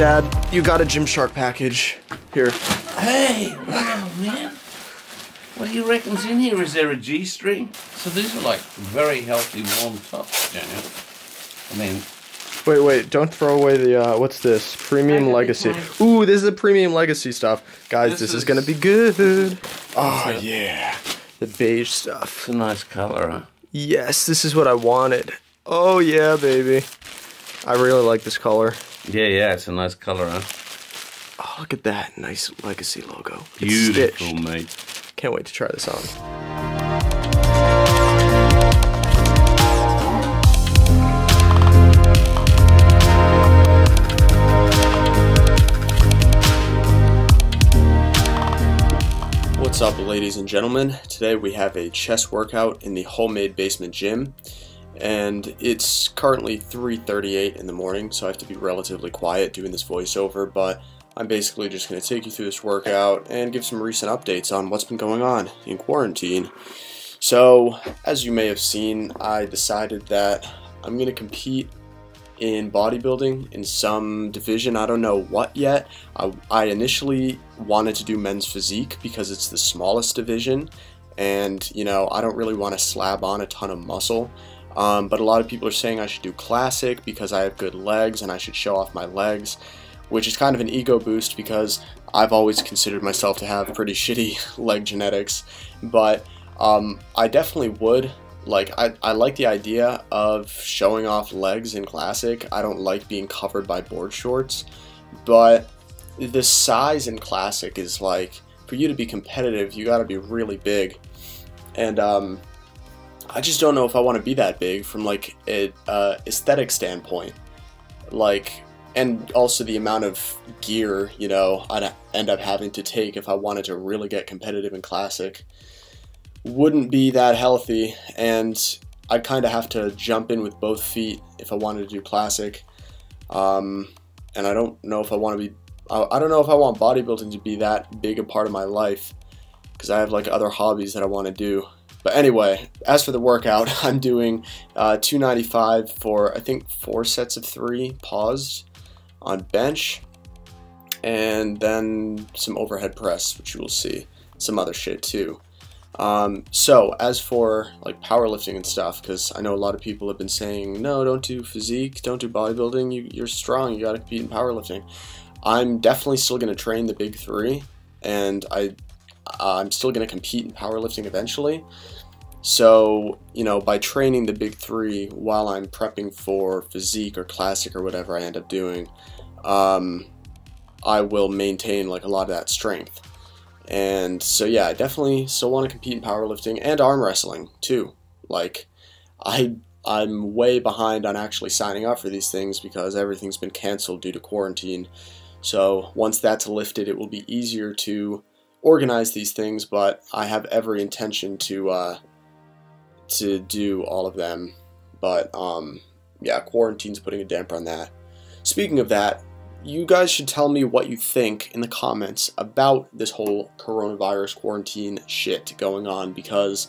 Dad, you got a Gymshark package. Here. Hey, wow, man. What do you reckon's in here? Is there a G string? So these are like very healthy warm tops, Daniel. I mean, Wait, wait, don't throw away the, uh, what's this? Premium Legacy. Ooh, this is a Premium Legacy stuff. Guys, this, This is, is- gonna be good. Oh, yeah. The beige stuff. it's a nice color, huh? Yes, this is what I wanted. Oh, yeah, baby. I really like this color. Yeah, yeah, it's a nice color, huh? Oh, look at that. Nice Legacy logo. It's Beautiful, stitched. mate. Can't wait to try this on. What's up, ladies and gentlemen? Today we have a chest workout in the homemade basement gym, and it's currently 3:38 in the morning, so I have to be relatively quiet doing this voiceover. But I'm basically just going to take you through this workout and give some recent updates on what's been going on in quarantine. So, as you may have seen, I decided that I'm going to compete in bodybuilding in some division. I don't know what yet. I, I initially wanted to do men's physique because it's the smallest division, and you know, I don't really want to slab on a ton of muscle. Um, but a lot of people are saying I should do classic because I have good legs and I should show off my legs, which is kind of an ego boost because I've always considered myself to have pretty shitty leg genetics. But um, I definitely would like I, I like the idea of showing off legs in classic. I don't like being covered by board shorts. But the size in classic is like for you to be competitive you got to be really big. And um, i just don't know if i want to be that big from like a uh, aesthetic standpoint like and also the amount of gear you know i'd end up having to take if i wanted to really get competitive in classic wouldn't be that healthy, and I'd kind of have to jump in with both feet if I wanted to do classic. Um, and I don't know if I want to be. I I don't know if I want bodybuilding to be that big a part of my life because I have like other hobbies that I want to do. But anyway, as for the workout, I'm doing uh, 295 for I think four sets of three paused on bench, and then some overhead press, which you will see. Some other shit too. Um, so as for like powerlifting and stuff, because I know a lot of people have been saying, no, don't do physique, don't do bodybuilding. You, you're strong. You got to compete in powerlifting. I'm definitely still going to train the big three, and I I'm still going to compete in powerlifting eventually. So you know, by training the big three while I'm prepping for physique or classic or whatever I end up doing, um, I will maintain like a lot of that strength. And so yeah, I definitely still want to compete in powerlifting and arm wrestling too. Like I I'm way behind on actually signing up for these things because everything's been canceled due to quarantine. So once that's lifted, it will be easier to organize these things, but I have every intention to uh, to do all of them. But um, yeah, quarantine's putting a damper on that. Speaking of that, you guys should tell me what you think in the comments about this whole coronavirus quarantine shit going on because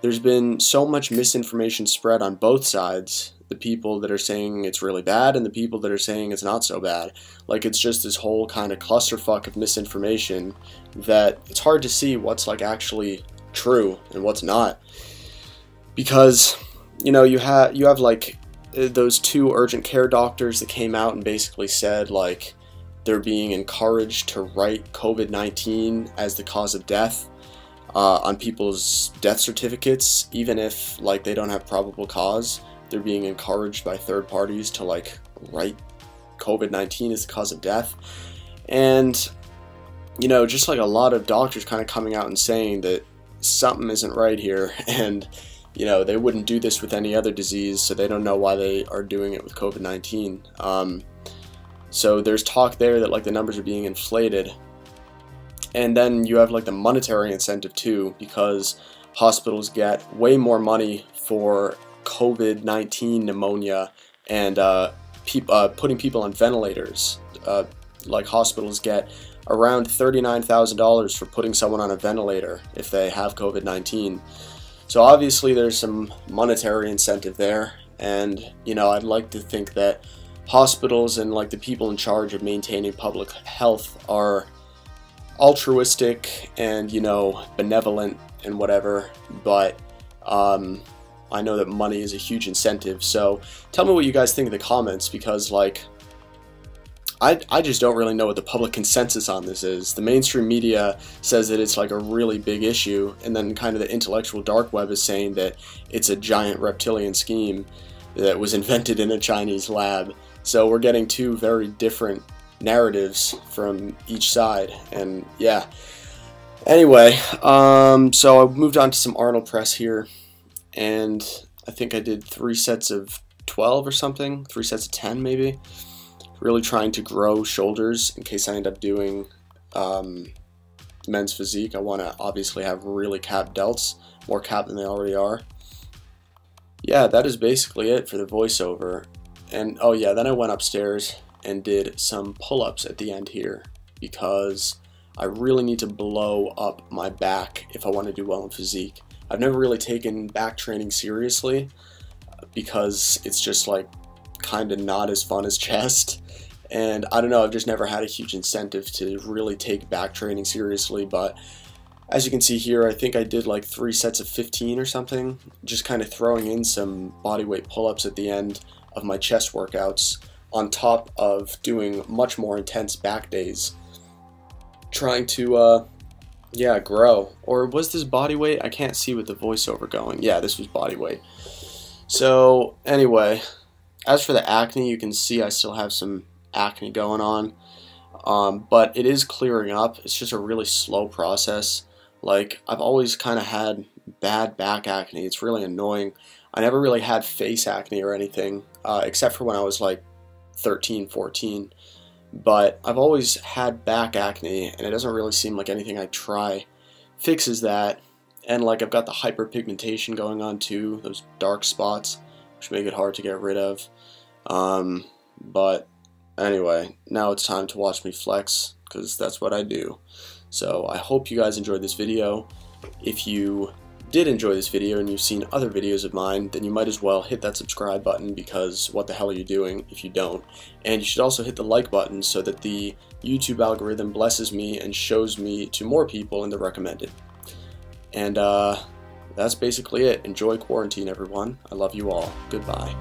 there's been so much misinformation spread on both sides. The people that are saying it's really bad and the people that are saying it's not so bad. Like it's just this whole kind of clusterfuck of misinformation that it's hard to see what's like actually true and what's not. Because you know, you have you have like uh, those two urgent care doctors that came out and basically said like they're being encouraged to write COVID 19 as the cause of death uh, on people's death certificates, even if like they don't have probable cause. They're being encouraged by third parties to like write COVID 19 as the cause of death. And, you know, just like a lot of doctors kind of coming out and saying that something isn't right here. And, you know, they wouldn't do this with any other disease, so they don't know why they are doing it with COVID 19. Um, so there's talk there that like the numbers are being inflated. And then you have like the monetary incentive too, because hospitals get way more money for COVID 19 pneumonia and uh, uh, putting people on ventilators. Uh, like hospitals get around $39,000 for putting someone on a ventilator if they have COVID 19. So obviously there's some monetary incentive there, and you know I'd like to think that hospitals and like the people in charge of maintaining public health are altruistic and you know benevolent and whatever but um, i know that money is a huge incentive so tell me what you guys think in the comments because like I, I just don't really know what the public consensus on this is. The mainstream media says that it's like a really big issue, and then kind of the intellectual dark web is saying that it's a giant reptilian scheme that was invented in a Chinese lab. So we're getting two very different narratives from each side, and yeah. Anyway, um, so I moved on to some Arnold press here, and I think I did three sets of 12 or something, three sets of 10 maybe really trying to grow shoulders in case I end up doing um, men's physique. I want to obviously have really capped delts, more capped than they already are. Yeah, that is basically it for the voiceover. And oh yeah, then I went upstairs and did some pull-ups at the end here because I really need to blow up my back if I want to do well in physique. I've never really taken back training seriously because it's just like kind of not as fun as chest. And I don't know, I've just never had a huge incentive to really take back training seriously. But as you can see here, I think I did like three sets of 15 or something, just kind of throwing in some bodyweight pull ups at the end of my chest workouts, on top of doing much more intense back days. Trying to, uh, yeah, grow. Or was this body weight? I can't see with the voiceover going. Yeah, this was body weight. So, anyway, as for the acne, you can see I still have some acne going on. Um, but it is clearing up. It's just a really slow process. Like, I've always kind of had bad back acne. It's really annoying. I never really had face acne or anything, uh, except for when I was like 13, 14. But I've always had back acne, and it doesn't really seem like anything I try fixes that. And like, I've got the hyperpigmentation going on too, those dark spots, which make it hard to get rid of. Um, but Anyway, now it's time to watch me flex, because that's what I do. So I hope you guys enjoyed this video. If you did enjoy this video and you've seen other videos of mine, then you might as well hit that subscribe button because what the hell are you doing if you don't? And you should also hit the like button so that the YouTube algorithm blesses me and shows me to more people in the recommended. And uh, that's basically it. Enjoy quarantine, everyone. I love you all. Goodbye.